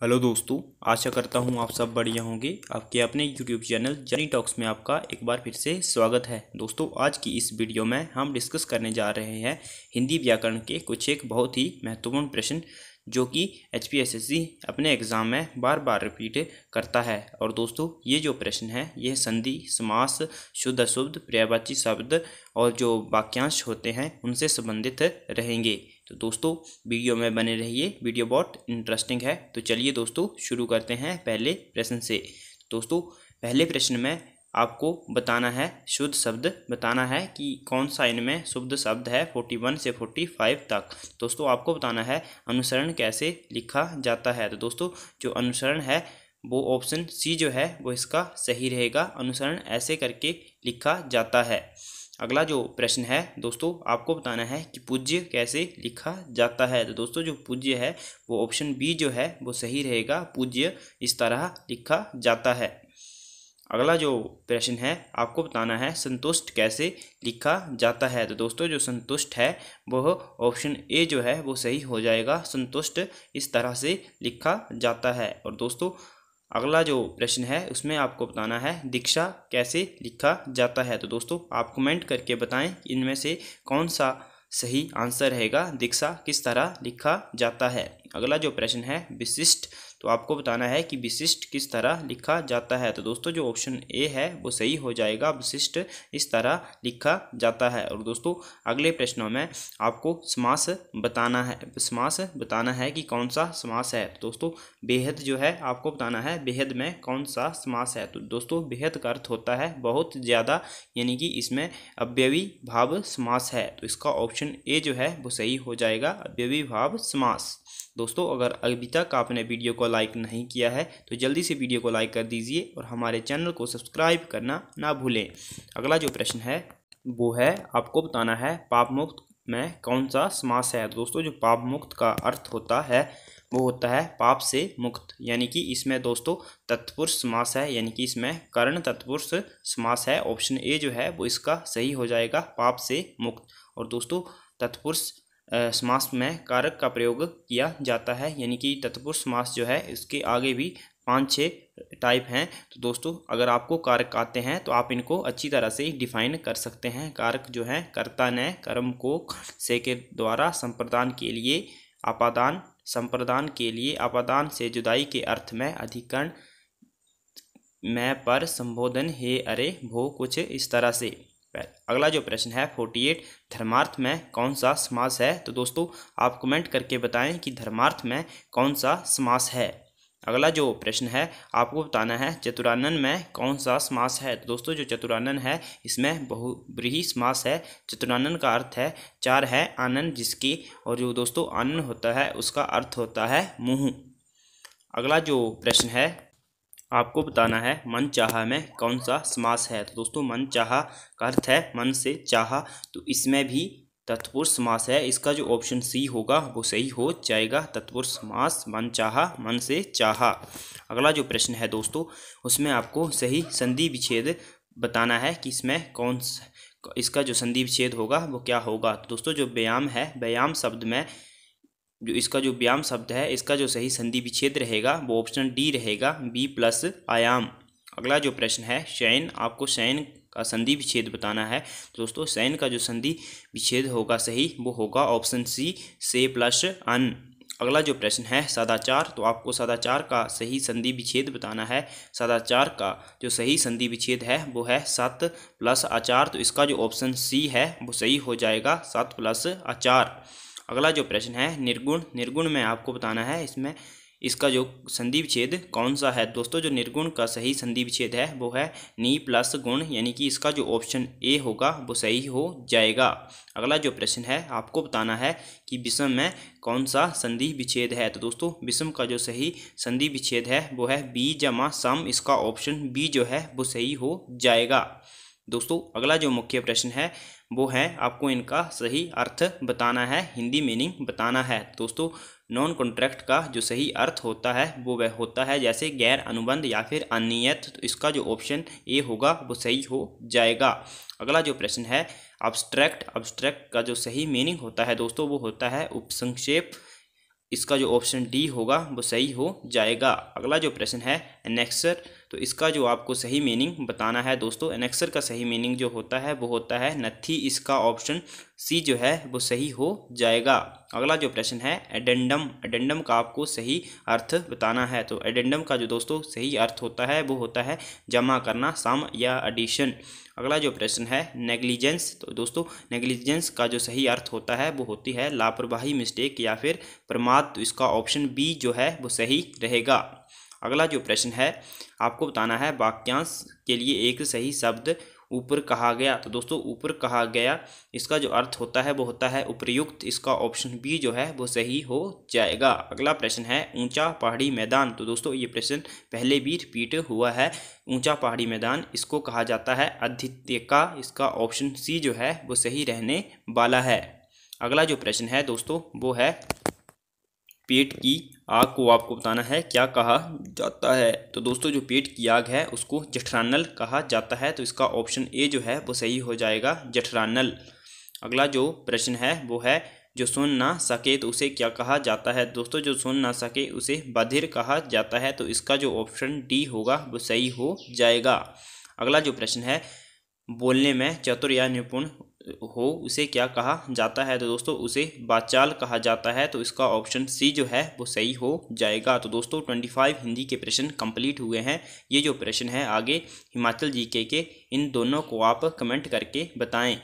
Hello दोस्तों, आशा करता हूँ आप सब बढ़िया होंगे। आपके अपने यूट्यूब चैनल जर्नी टॉक्स में आपका एक बार फिर से स्वागत है। दोस्तों, आज की इस वीडियो में हम डिस्कस करने जा रहे हैं हिंदी व्याकरण के कुछ एक बहुत ही महत्वपूर्ण प्रश्न, जो कि सी अपने एग्ज़ाम में बार बार रिपीट करता है। और दोस्तों, ये जो प्रश्न है ये संधि, समास, शुद्ध, अशुद्ध पर्यावाची शब्द और जो वाक्यांश होते हैं, उनसे संबंधित रहेंगे। तो दोस्तों, वीडियो में बने रहिए। वीडियो बहुत इंटरेस्टिंग है। तो चलिए दोस्तों, शुरू करते हैं पहले प्रश्न से। दोस्तों, पहले प्रश्न में आपको बताना है, शुद्ध शब्द बताना है कि कौन सा इनमें शुद्ध शब्द है फोर्टी वन से फोर्टी फाइव तक। दोस्तों, आपको बताना है, अनुसरण कैसे लिखा जाता है? तो दोस्तों, जो अनुसरण है, वो ऑप्शन सी जो है, वो इसका सही रहेगा। अनुसरण ऐसे करके लिखा जाता है। अगला जो प्रश्न है, दोस्तों, आपको बताना है कि पूज्य कैसे लिखा जाता है। तो दोस्तों, जो पूज्य है, वो ऑप्शन बी जो है, वो सही रहेगा। पूज्य इस तरह लिखा जाता है। अगला जो प्रश्न है, आपको बताना है, संतुष्ट कैसे लिखा जाता है? तो दोस्तों, जो संतुष्ट है, वह ऑप्शन ए जो है, वो सही हो जाएगा। संतुष्ट इस तरह से लिखा जाता है। और दोस्तों अगला जो प्रश्न है, उसमें आपको बताना है, दीक्षा कैसे लिखा जाता है? तो दोस्तों, आप कमेंट करके बताएँ, इनमें से कौन सा सही आंसर रहेगा? दीक्षा किस तरह लिखा जाता है? अगला जो प्रश्न है, विशिष्ट तो आपको बताना है कि विशिष्ट किस तरह लिखा जाता है। तो दोस्तों, जो ऑप्शन ए है, वो सही हो जाएगा, विशिष्ट इस तरह लिखा जाता है। और दोस्तों, अगले प्रश्नों में आपको समास बताना है, समास बताना है कि कौन सा समास है। तो दोस्तों, बेहद जो है, आपको बताना है, बेहद में कौन सा समास है। तो दोस्तों, बेहद का अर्थ होता है बहुत ज़्यादा, यानी कि इसमें अव्यवी भाव समास है। तो इसका ऑप्शन ए जो है, वो सही हो जाएगा अव्यवी भाव समास। दोस्तों, अगर अभी तक आपने वीडियो को लाइक नहीं किया है तो जल्दी से वीडियो को लाइक कर दीजिए और हमारे चैनल को सब्सक्राइब करना ना भूलें। अगला जो प्रश्न है, वो है, आपको बताना है पाप मुक्त में कौन सा समास है? तो दोस्तों, जो पाप मुक्त का अर्थ होता है, वो होता है पाप से मुक्त। यानी कि इसमें दोस्तों, तत्पुरुष समास है, यानी कि इसमें कर्ण तत्पुरुष समास है, ऑप्शन ए जो है, वो इसका सही हो जाएगा, पाप से मुक्त। और दोस्तों, तत्पुरुष समास में कारक का प्रयोग किया जाता है, यानी कि तत्पुरुष समास जो है, इसके आगे भी पाँच छः टाइप हैं। तो दोस्तों, अगर आपको कारक आते हैं तो आप इनको अच्छी तरह से डिफाइन कर सकते हैं। कारक जो है, कर्ता ने कर्म को से के द्वारा संप्रदान के लिए आपादान, संप्रदान के लिए आपादान से जुदाई के अर्थ में अधिकरण, मैं पर संबोधन, हे अरे, भो कुछ इस तरह से। अगला जो प्रश्न है फोर्टी एट धर्मार्थ में कौन सा समास है? तो दोस्तों, आप कमेंट करके बताएँ कि धर्मार्थ में कौन सा समास है। अगला जो प्रश्न है, आपको बताना है चतुरानन में कौन सा समास है? तो दोस्तों, जो चतुरानन है, इसमें बहुब्रीही समास है। चतुरानन का अर्थ है, चार है आनंद जिसकी, और जो दोस्तों आनंद होता है, उसका अर्थ होता है मुँह। अगला जो प्रश्न है आपको बताना है, मन चाह में कौन सा समास है? तो दोस्तों, मन चाह का अर्थ है मन से चाह। तो इसमें भी तत्पुरुष समास है। इसका जो ऑप्शन सी होगा, वो सही हो जाएगा। तत्पुरुष समास, मन चाह, मन से चाह। अगला जो प्रश्न है दोस्तों, उसमें आपको सही संधि विच्छेद बताना है कि इसमें कौन इसका जो संधि विच्छेद होगा, वो क्या होगा? तो दोस्तों, जो व्यायाम है, व्यायाम शब्द में जो इसका जो व्यायाम शब्द है, इसका जो सही संधि विच्छेद रहेगा, वो ऑप्शन डी रहेगा बी प्लस आयाम। अगला जो प्रश्न है, शयन, आपको शयन का संधि विच्छेद बताना है। तो दोस्तों, शयन का जो संधि विच्छेद होगा सही, वो होगा ऑप्शन सी से प्लस अन। अगला जो प्रश्न है, सदाचार तो आपको सदाचार का सही संधि विच्छेद बताना है। सदाचार का जो सही संधि विच्छेद है, वो है सत प्लस आचार तो इसका जो ऑप्शन सी है, वो सही हो जाएगा, सत प्लस आचार। अगला जो प्रश्न है, निर्गुण निर्गुण में आपको बताना है, इसमें इसका जो संधि विच्छेद कौन सा है? दोस्तों, जो निर्गुण का सही संधि विच्छेद है, वो है नी प्लस गुण, यानी कि इसका जो ऑप्शन ए होगा, वो सही हो जाएगा। अगला जो प्रश्न है, आपको बताना है कि विषम में कौन सा संधि विच्छेद है? तो दोस्तों, विषम का जो सही संधि विच्छेद है, वो है बी जमा सम, इसका ऑप्शन बी जो है, वो सही हो जाएगा। दोस्तों, अगला जो मुख्य प्रश्न है, वो है आपको इनका सही अर्थ बताना है, हिंदी मीनिंग बताना है। दोस्तों नॉन कॉन्ट्रैक्ट का जो सही अर्थ होता है, वो वह होता है जैसे गैर अनुबंध या फिर अनियत। तो इसका जो ऑप्शन ए होगा, वो सही हो जाएगा। अगला जो प्रश्न है अब्स्ट्रैक्ट अब्स्ट्रैक्ट का जो सही मीनिंग होता है दोस्तों, वो होता है उपसंक्षेप। इसका जो ऑप्शन डी होगा, वो सही हो जाएगा। अगला जो प्रश्न है एनेक्सर तो इसका जो आपको सही मीनिंग बताना है दोस्तों एनेक्सर का सही मीनिंग जो होता है, वो होता है नथी। इसका ऑप्शन सी जो है, वो सही हो जाएगा। अगला जो प्रश्न है एडेंडम एडेंडम का आपको सही अर्थ बताना है। तो एडेंडम का जो दोस्तों, सही अर्थ होता है, वो होता है जमा करना सम या एडिशन अगला जो प्रश्न है नेग्लिजेंस तो दोस्तों नेग्लिजेंस का जो सही अर्थ होता है, वो होती है लापरवाही मिस्टेक या फिर प्रमाद। तो इसका ऑप्शन बी जो है, वो सही रहेगा। अगला जो प्रश्न है, आपको बताना है वाक्यांश के लिए एक सही शब्द ऊपर कहा गया। तो दोस्तों, ऊपर कहा गया, इसका जो अर्थ होता है, वो होता है उपयुक्त इसका ऑप्शन बी जो है, वो सही हो जाएगा। अगला प्रश्न है, ऊँचा पहाड़ी मैदान। तो दोस्तों, ये प्रश्न पहले भी रिपीट हुआ है। ऊँचा पहाड़ी मैदान, इसको कहा जाता है आदित्य का। इसका ऑप्शन सी जो है, वो सही रहने वाला है। अगला जो प्रश्न है, दोस्तों, वो है पेट की आग को आपको बताना है, क्या कहा जाता है? तो दोस्तों, जो पेट की आग है, उसको जठरानल कहा जाता है। तो इसका ऑप्शन ए जो है, वो सही हो जाएगा, जठरानल। अगला जो प्रश्न है, वो है, जो सुन ना सके तो उसे क्या कहा जाता है? दोस्तों, जो सुन ना सके, उसे बधिर कहा जाता है। तो इसका जो ऑप्शन डी होगा, वो सही हो जाएगा। अगला जो प्रश्न है, बोलने में चतुर या निपुण हो, उसे क्या कहा जाता है? तो दोस्तों, उसे बाचाल कहा जाता है। तो इसका ऑप्शन सी जो है, वो सही हो जाएगा। तो दोस्तों ट्वेंटी फाइव हिंदी के प्रश्न कंप्लीट हुए हैं। ये जो प्रश्न है, आगे हिमाचल जीके के, इन दोनों को आप कमेंट करके बताएँ।